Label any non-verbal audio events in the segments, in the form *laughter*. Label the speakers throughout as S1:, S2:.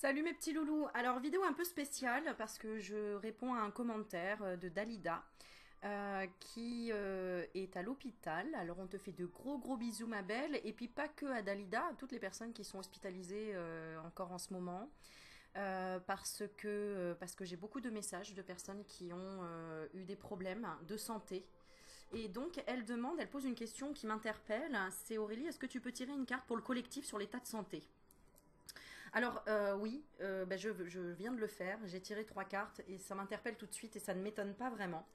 S1: Salut mes petits loulous Alors vidéo un peu spéciale parce que je réponds à un commentaire euh, de Dalida euh, qui euh, est à l'hôpital. Alors on te fait de gros gros bisous ma belle et puis pas que à Dalida, à toutes les personnes qui sont hospitalisées encore en ce moment. parce que, parce que j'ai beaucoup de messages de personnes qui ont eu des problèmes de santé. Et donc elle demande, elle pose une question qui m'interpelle, c'est Aurélie, est-ce que tu peux tirer une carte pour le collectif sur l'état de santé? Alors euh, oui, euh, ben, je, viens de le faire, j'ai tiré trois cartes et ça m'interpelle tout de suite et ça ne m'étonne pas vraiment.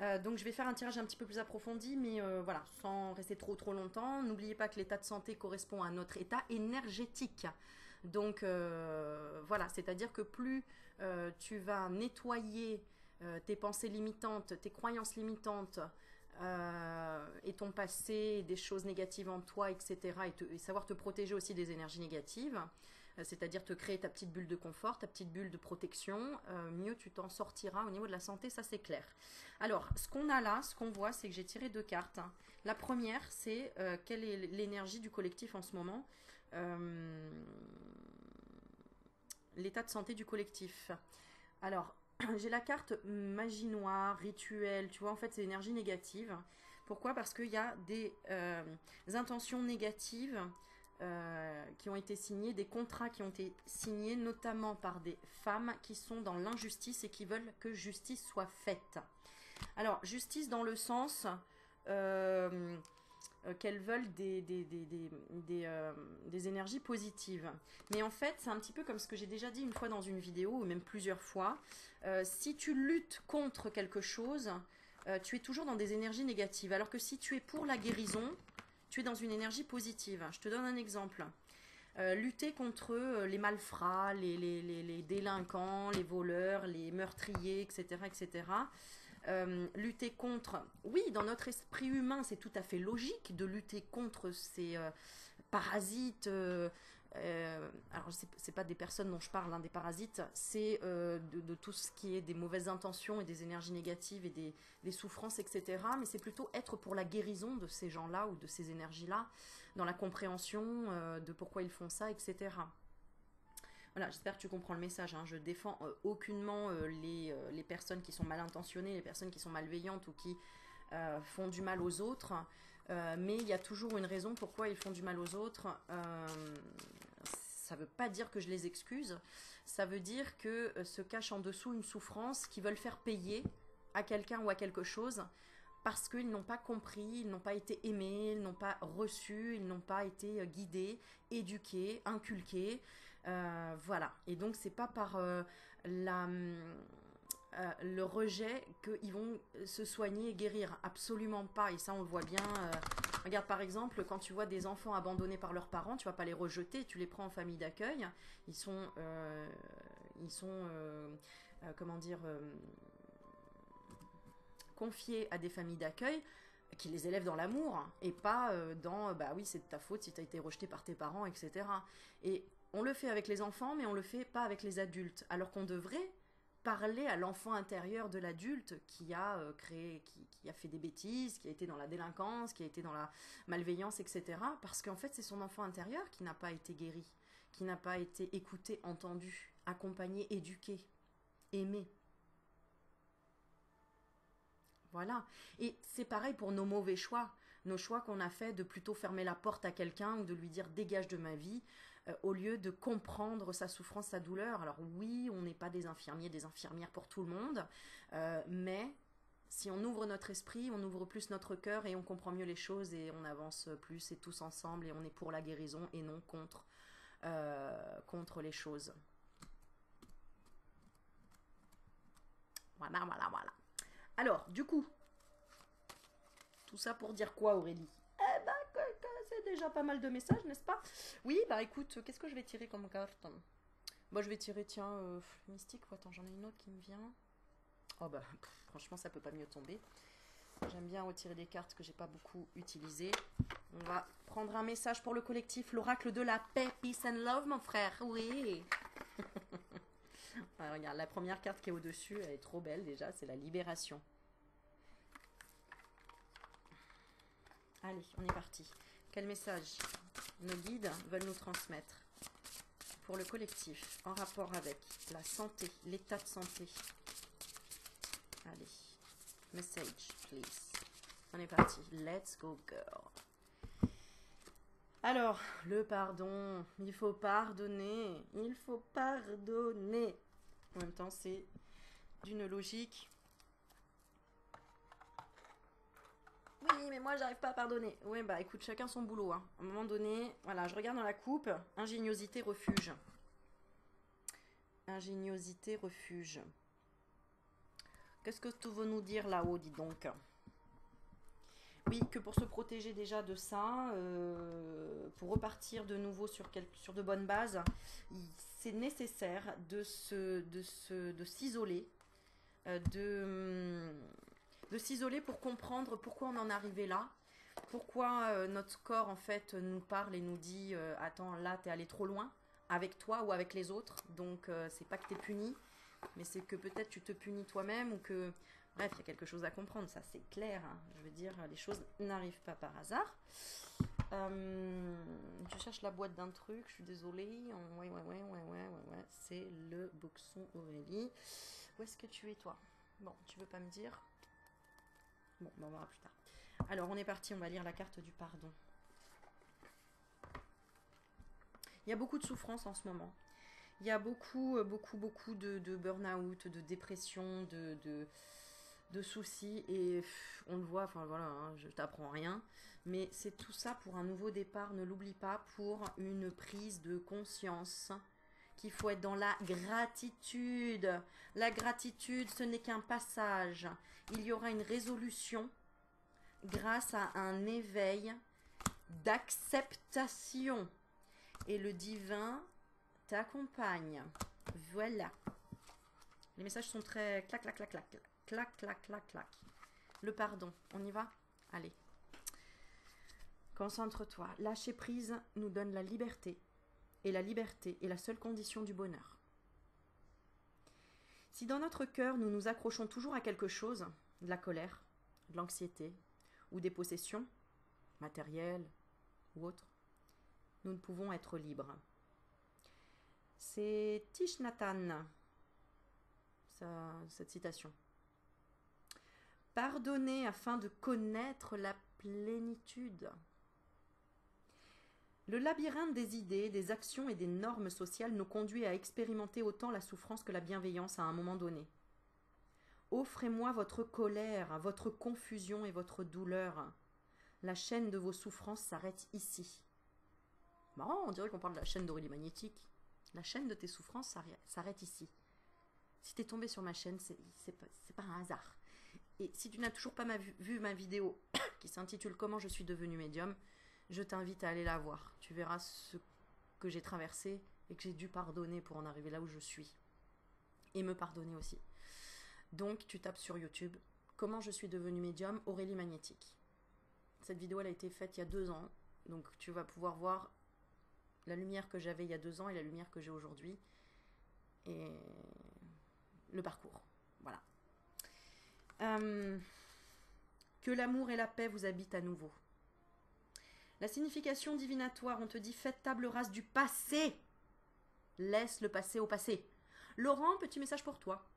S1: Euh, donc je vais faire un tirage un petit peu plus approfondi, mais voilà, sans rester trop trop longtemps. N'oubliez pas que l'état de santé correspond à notre état énergétique. Donc voilà, c'est-à-dire que plus tu vas nettoyer tes pensées limitantes, tes croyances limitantes, et ton passé, des choses négatives en toi, etc. et, savoir te protéger aussi des énergies négatives, c'est-à-dire te créer ta petite bulle de confort, ta petite bulle de protection, euh, mieux tu t'en sortiras au niveau de la santé, ça c'est clair. Alors, ce qu'on a là, ce qu'on voit, c'est que j'ai tiré deux cartes. La première, c'est euh, quelle est l'énergie du collectif en ce moment L'état de santé du collectif. Alors, *clears throat* j'ai la carte magie noire, rituel, tu vois, en fait c'est énergie négative. Pourquoi? Parce qu'il y a des intentions négatives euh, qui ont été signés, des contrats qui ont été signés notamment par des femmes qui sont dans l'injustice et qui veulent que justice soit faite. Alors, justice dans le sens euh, euh, qu'elles veulent des, des, des énergies positives. Mais en fait, c'est un petit peu comme ce que j'ai déjà dit une fois dans une vidéo, ou même plusieurs fois. si tu luttes contre quelque chose, tu es toujours dans des énergies négatives. Alors que si tu es pour la guérison, tu es dans une énergie positive. Je te donne un exemple. Euh, lutter contre euh, les malfrats, les, délinquants, les voleurs, les meurtriers, etc. etc. Euh, lutter contre... Oui, dans notre esprit humain, c'est tout à fait logique de lutter contre ces parasites euh, alors c'est pas des personnes dont je parle, hein, des parasites, c'est euh, de, tout ce qui est des mauvaises intentions et des énergies négatives et des, souffrances, etc. Mais c'est plutôt être pour la guérison de ces gens-là ou de ces énergies-là, dans la compréhension euh, de pourquoi ils font ça, etc. Voilà, j'espère que tu comprends le message. Hein. Je défends aucunement les, les, personnes qui sont mal intentionnées, les personnes qui sont malveillantes ou qui font du mal aux autres. Euh, mais il y a toujours une raison pourquoi ils font du mal aux autres. Euh, ça ne veut pas dire que je les excuse. Ça veut dire que euh, se cache en dessous une souffrance qu'ils veulent faire payer à quelqu'un ou à quelque chose parce qu'ils n'ont pas compris, ils n'ont pas été aimés, ils n'ont pas reçu, ils n'ont pas été guidés, éduqués, inculqués. voilà. Et donc c'est pas par la euh, le rejet qu'ils vont se soigner et guérir. Absolument pas. Et ça, on le voit bien. Euh, regarde, par exemple, quand tu vois des enfants abandonnés par leurs parents, tu vas pas les rejeter, tu les prends en famille d'accueil. Ils sont, euh, ils sont, comment dire, confiés à des familles d'accueil qui les élèvent dans l'amour et pas dans bah oui c'est de ta faute si tu as été rejeté par tes parents etc et on le fait avec les enfants mais on le fait pas avec les adultes alors qu'on devrait parler à l'enfant intérieur de l'adulte qui a euh, créé, qui, a fait des bêtises, qui a été dans la délinquance, qui a été dans la malveillance, etc. Parce qu'en fait, c'est son enfant intérieur qui n'a pas été guéri, qui n'a pas été écouté, entendu, accompagné, éduqué, aimé. Voilà. Et c'est pareil pour nos mauvais choix. Nos choix qu'on a fait de plutôt fermer la porte à quelqu'un ou de lui dire dégage de ma vie, euh, au lieu de comprendre sa souffrance, sa douleur. Alors oui, on n'est pas des infirmiers, des infirmières pour tout le monde, euh, mais si on ouvre notre esprit, on ouvre plus notre cœur et on comprend mieux les choses et on avance plus et tous ensemble et on est pour la guérison et non contre, euh, les choses. Voilà, voilà, voilà. Alors, du coup, tout ça pour dire quoi Aurélie? Pas mal de messages, n'est-ce pas? Oui, bah écoute, qu'est-ce que je vais tirer comme carte? Moi, je vais tirer, tiens, euh, mystique. attends, j'en ai une autre qui me vient. Oh bah, franchement, ça peut pas mieux tomber. J'aime bien retirer des cartes que j'ai pas beaucoup utilisées. On va prendre un message pour le collectif, l'oracle de la paix, peace and love, mon frère. Oui. *laughs* regarde, la première carte qui est au-dessus, elle est trop belle déjà, c'est la libération. Allez, on est parti. Quel message nos guides veulent nous transmettre pour le collectif en rapport avec la santé, l'état de santé? Allez, message, please. On est parti. Let's go, girl. Alors, le pardon. Il faut pardonner. Il faut pardonner. En même temps, c'est d'une logique Oui, mais moi, j'arrive pas à pardonner. Oui, bah écoute, chacun son boulot. Hein. À un moment donné, voilà, je regarde dans la coupe. Ingéniosité, refuge. Ingéniosité, refuge. Qu'est-ce que tu veux nous dire là-haut, dis donc? Oui, que pour se protéger déjà de ça, euh, pour repartir de nouveau sur, sur de bonnes bases, c'est nécessaire de se, de se, de s'isoler, euh, de de s'isoler pour comprendre pourquoi on en est arrivé là, pourquoi euh, notre corps en fait nous parle et nous dit euh, attends là t'es allé trop loin avec toi ou avec les autres. Donc euh, c'est pas que t'es puni mais c'est que peut-être tu te punis toi-même ou que bref il y a quelque chose à comprendre. Ça c'est clair hein. je veux dire les choses n'arrivent pas par hasard. Je cherche la boîte d'un truc je suis désolée. Ouais ouais ouais ouais ouais ouais, ouais. c'est le boxon Aurélie. Où est-ce que tu es toi? Bon tu veux pas me dire? Bon, on verra plus tard. Alors, on est parti, on va lire la carte du pardon. Il y a beaucoup de souffrance en ce moment. Il y a beaucoup, euh, beaucoup, beaucoup de, burn-out, de dépression, de, de, soucis. Et on le voit, enfin voilà, hein, je t'apprends rien. Mais c'est tout ça pour un nouveau départ, ne l'oublie pas, pour une prise de conscience qu'il faut être dans la gratitude. La gratitude, ce n'est qu'un passage. Il y aura une résolution grâce à un éveil d'acceptation. Et le divin t'accompagne. Voilà. Les messages sont très clac, clac, clac, clac, clac, clac, clac, clac. Le pardon, on y va? Allez. Concentre-toi. Lâcher prise nous donne la liberté et la liberté est la seule condition du bonheur. Si dans notre cœur nous nous accrochons toujours à quelque chose, de la colère, de l'anxiété ou des possessions, matérielles ou autres, nous ne pouvons être libres. C'est Tish Nathan, cette citation. Pardonner afin de connaître la plénitude. Le labyrinthe des idées, des actions et des normes sociales nous conduit à expérimenter autant la souffrance que la bienveillance à un moment donné. Offrez-moi votre colère, votre confusion et votre douleur. La chaîne de vos souffrances s'arrête ici. Marrant, on dirait qu'on parle de la chaîne d'Aurélie Magnétique. La chaîne de tes souffrances s'arrête ici. Si tu es tombé sur ma chaîne, c'est pas, pas un hasard. Et si tu n'as toujours pas vu ma vidéo *coughs* qui s'intitule Comment je suis devenu médium, je t'invite à aller la voir. Tu verras ce que j'ai traversé et que j'ai dû pardonner pour en arriver là où je suis. Et me pardonner aussi. Donc tu tapes sur YouTube Comment je suis devenue médium Aurélie Magnétique. Cette vidéo elle a été faite il y a deux ans. Donc tu vas pouvoir voir la lumière que j'avais il y a deux ans et la lumière que j'ai aujourd'hui. Et le parcours. Voilà. Euh, que l'amour et la paix vous habitent à nouveau. La signification divinatoire, on te dit faites table rase du passé. Laisse le passé au passé. Laurent, petit message pour toi.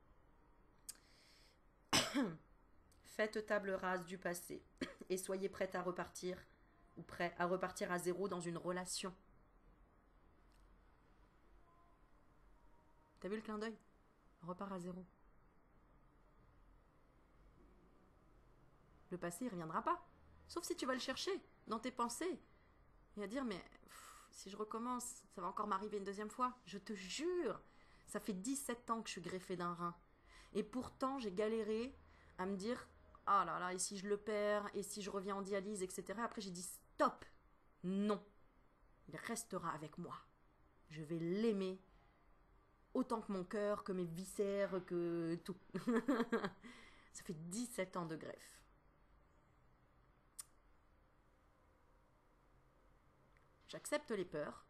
S1: *coughs* Faites table rase du passé et soyez prête à repartir ou prêt à repartir à zéro dans une relation. T'as vu le clin d'œil? Repart à zéro. Le passé, il reviendra pas. Sauf si tu vas le chercher dans tes pensées et à dire mais si je recommence, ça va encore m'arriver une deuxième fois. Je te jure, ça fait 17 ans que je suis greffée d'un rein. Et pourtant, j'ai galéré à me dire ah là là, et si je le perds, et si je reviens en dialyse, etc. Après, j'ai dit stop, non, il restera avec moi. Je vais l'aimer autant que mon cœur, que mes viscères, que tout. *laughs* ça fait 17 ans de greffe. J'accepte les peurs,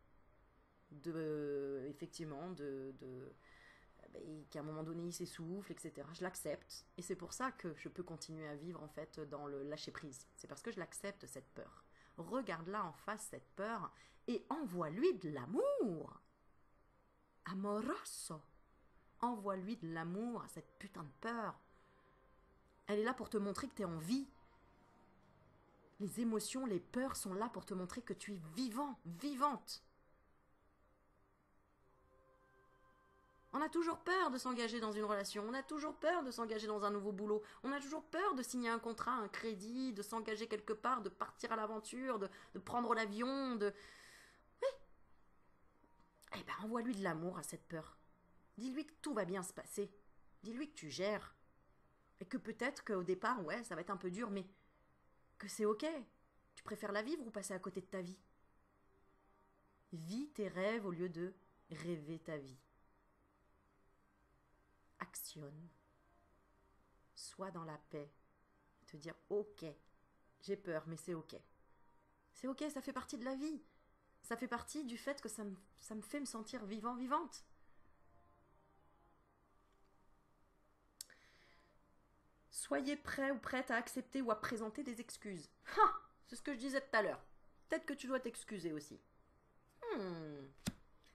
S1: de, effectivement, de, ben, qu'à un moment donné il s'essouffle, etc. Je l'accepte. Et c'est pour ça que je peux continuer à vivre en fait dans le lâcher prise. C'est parce que je l'accepte cette peur. Regarde-la en face, cette peur, et envoie-lui de l'amour. Amoroso. Envoie-lui de l'amour à cette putain de peur. Elle est là pour te montrer que tu es en vie. Les émotions, les peurs sont là pour te montrer que tu es vivant, vivante. On a toujours peur de s'engager dans une relation, on a toujours peur de s'engager dans un nouveau boulot, on a toujours peur de signer un contrat, un crédit, de s'engager quelque part, de partir à l'aventure, de, prendre l'avion, de... Oui. Eh ben, envoie-lui de l'amour à cette peur. Dis-lui que tout va bien se passer. Dis-lui que tu gères. Et que peut-être qu'au départ, ouais, ça va être un peu dur, mais que c'est ok. Tu préfères la vivre ou passer à côté de ta vie? Vis tes rêves au lieu de rêver ta vie actionne. Sois dans la paix. Te dire ok, j'ai peur, mais c'est ok. C'est ok, ça fait partie de la vie. Ça fait partie du fait que me, ça me fait me sentir vivant, vivante. Soyez prêt ou prête à accepter ou à présenter des excuses. C'est ce que je disais tout à l'heure. Peut-être que tu dois t'excuser aussi. Hmm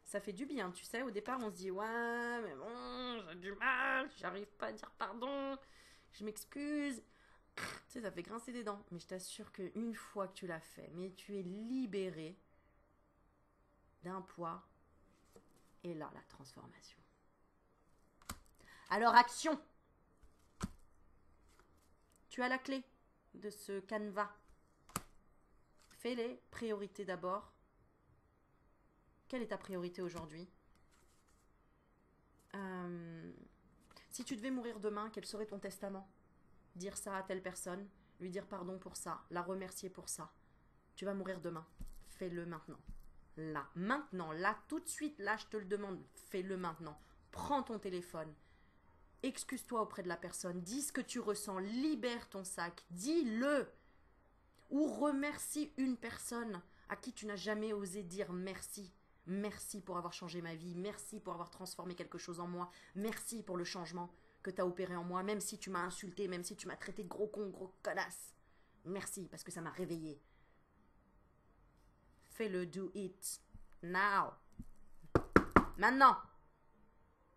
S1: ça fait du bien, tu sais. Au départ, on se dit ouais, mais bon, j'ai du mal, j'arrive pas à dire pardon, je m'excuse. Tu sais, ça fait grincer des dents. Mais je t'assure qu'une fois que tu l'as fait, mais tu es libéré d'un poids, et là, la transformation. Alors, action Tu as la clé de ce canevas. Fais-les, priorité d'abord, quelle est ta priorité aujourd'hui? Euh, Si tu devais mourir demain, quel serait ton testament? Dire ça à telle personne, lui dire pardon pour ça, la remercier pour ça. Tu vas mourir demain. Fais-le maintenant. Là, maintenant, là, tout de suite, là, je te le demande. Fais-le maintenant. Prends ton téléphone. Excuse-toi auprès de la personne. Dis ce que tu ressens. Libère ton sac. Dis-le. Ou remercie une personne à qui tu n'as jamais osé dire merci. Merci pour avoir changé ma vie, merci pour avoir transformé quelque chose en moi, merci pour le changement que tu as opéré en moi, même si tu m'as insulté, même si tu m'as traité de gros con, gros connasse. Merci parce que ça m'a réveillé. Fais-le do it now. Maintenant.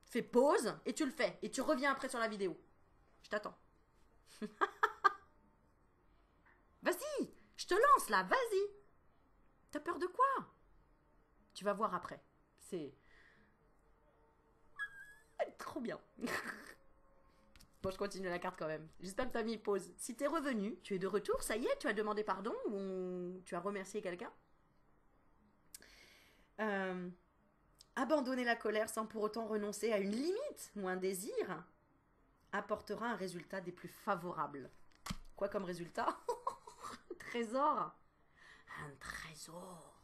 S1: Fais pause et tu le fais et tu reviens après sur la vidéo. Je t'attends. *laughs* vas-y, je te lance là, vas-y. T'as peur de quoi? Tu vas voir après. C'est *laughs* trop bien. *laughs* bon, je continue la carte quand même. J'espère que tu as mis pause. Si tu es revenu, tu es de retour, ça y est, tu as demandé pardon ou tu as remercié quelqu'un? Euh, abandonner la colère sans pour autant renoncer à une limite ou un désir apportera un résultat des plus favorables. Quoi comme résultat? *laughs* Trésor Un trésor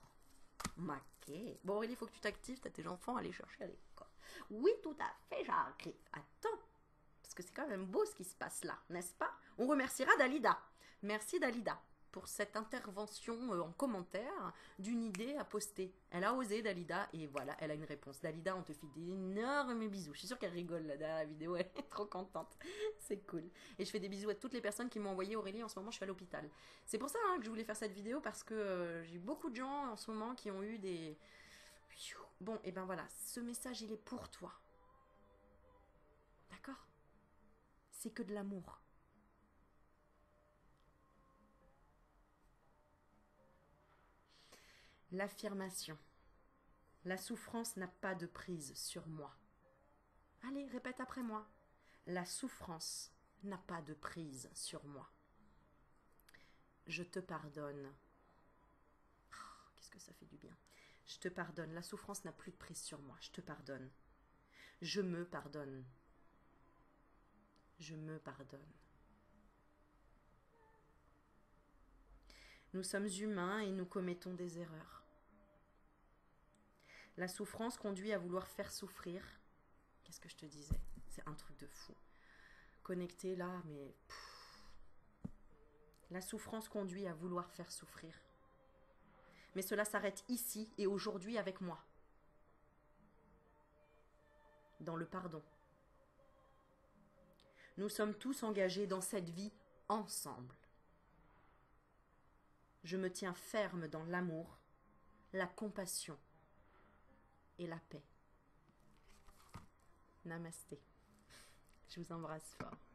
S1: Ok. Bon, Aurélie, il faut que tu t'actives, t'as tes enfants à aller chercher à l'école. Oui, tout à fait, j'arrive. Attends, parce que c'est quand même beau ce qui se passe là, n'est-ce pas? On remerciera Dalida. Merci Dalida pour cette intervention euh, en commentaire d'une idée à poster. Elle a osé, Dalida, et voilà, elle a une réponse. Dalida, on te fait d'énormes bisous. Je suis sûre qu'elle rigole là derrière la vidéo, elle est *laughs* trop contente. C'est cool. Et je fais des bisous à toutes les personnes qui m'ont envoyé Aurélie. En ce moment, je suis à l'hôpital. C'est pour ça hein, que je voulais faire cette vidéo parce que euh, j'ai beaucoup de gens en ce moment qui ont eu des. Bon, et ben voilà, ce message, il est pour toi. D'accord? C'est que de l'amour. L'affirmation. La souffrance n'a pas de prise sur moi. Allez, répète après moi. La souffrance n'a pas de prise sur moi. Je te pardonne. Oh, qu'est-ce que ça fait du bien. Je te pardonne. La souffrance n'a plus de prise sur moi. Je te pardonne. Je me pardonne. Je me pardonne. Nous sommes humains et nous commettons des erreurs. La souffrance conduit à vouloir faire souffrir. Qu'est-ce que je te disais? C'est un truc de fou. Connecté là, mais... La souffrance conduit à vouloir faire souffrir. Mais cela s'arrête ici et aujourd'hui avec moi. Dans le pardon. Nous sommes tous engagés dans cette vie ensemble. Je me tiens ferme dans l'amour, la compassion et la paix. Namasté. Je vous embrasse fort.